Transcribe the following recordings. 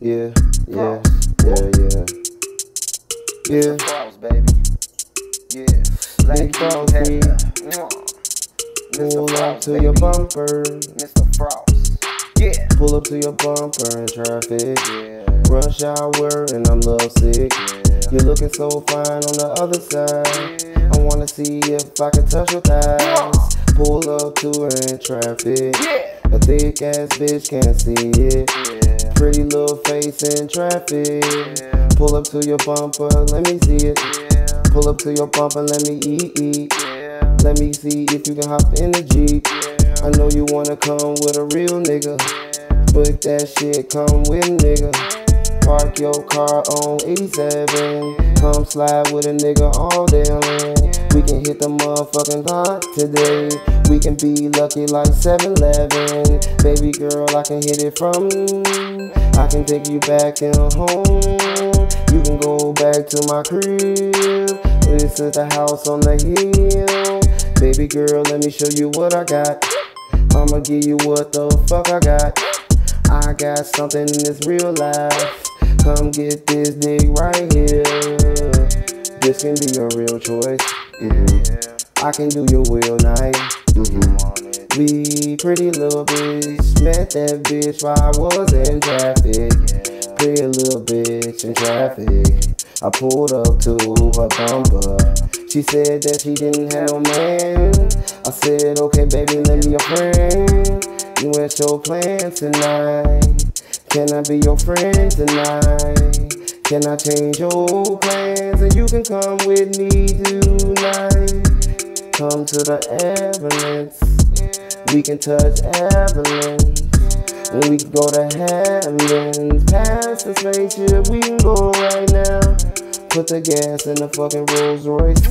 Yeah, yeah, yeah, yeah. Yeah. Mr. Frost, baby. Yeah. Happy. B. Mwah. Pull Mr. up Frost, to your bumper. Mr. Frost. Yeah. Pull up to your bumper in traffic. Yeah. Rush hour and I'm lovesick. Yeah. You're looking so fine on the other side. Yeah. I wanna see if I can touch your thighs. Pull up to her in traffic. Yeah. A thick ass bitch can't see it. Yeah. Pretty little face in traffic. Pull up to your bumper, let me see it. Pull up to your bumper, let me eat, eat. Let me see if you can hop in the Jeep. I know you wanna come with a real nigga. But that shit come with nigga. Park your car on 87. Come slide with a nigga all day long. We can hit the motherfucking lot today. We can be lucky like 7 Eleven. Baby girl, I can hit it from. I can take you back in home. You can go back to my crib. This is the house on the hill. Baby girl, let me show you what I got. I'ma give you what the fuck I got. I got something in this real life. Come get this dick right here. This can be your real choice. Mhm. I can do your will night. Mhm. We pretty little bitch. Met that bitch while I was in traffic. Pretty little bitch in traffic. I pulled up to her bumper. She said that she didn't have no man. I said, okay, baby, let me your friend. You ain't your plan tonight. Can I be your friend tonight? Can I change your plans and you can come with me tonight? Come to the ambulance. We can touch ambulance. When we go to heaven, past the spaceship, we can go right now. Put the gas in the fucking Rolls Royce.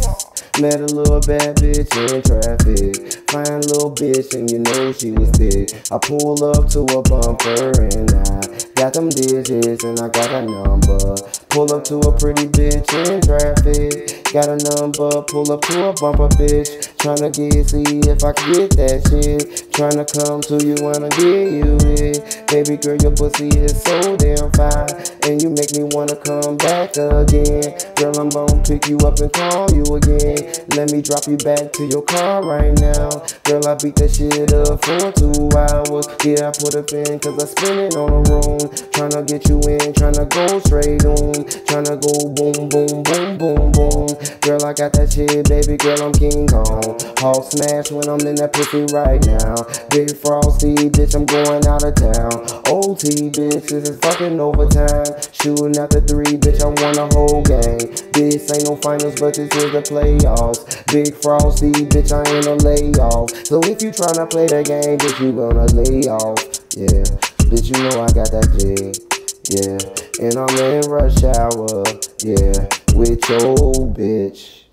Met a little bad bitch in traffic. Fine little bitch, and you know she was big. I pull up to a bumper and I got them digits and I got a number. Pull up to a pretty bitch in traffic. Got a number, pull up to a bumper bitch. Tryna get, see if I can get that shit. Tryna come to you, wanna get you it. Baby girl, your pussy is so damn fine. And you make me wanna come back again. Girl, I'm gonna pick you up and call you again. Let me drop you back to your car right now. Girl, I beat that shit up for two hours. Yeah, I put a pin cause I spin it on the room. Tryna get you in, tryna go straight on. Tryna go boom, boom, boom, boom, boom. Girl, I got that shit, baby girl, I'm King Kong. Hulk smash when I'm in that pussy right now. Big frosty, bitch, I'm going out of town. OT, bitch, this is fucking overtime. Shooting the three, bitch, I won a whole game. This ain't no finals, but this is the playoffs. Big frosty, bitch, I ain't a layoff. So if you tryna play the game, bitch, you gonna lay off. Yeah, bitch, you know I got that jig. Yeah, and I'm in rush hour. Yeah, with your bitch.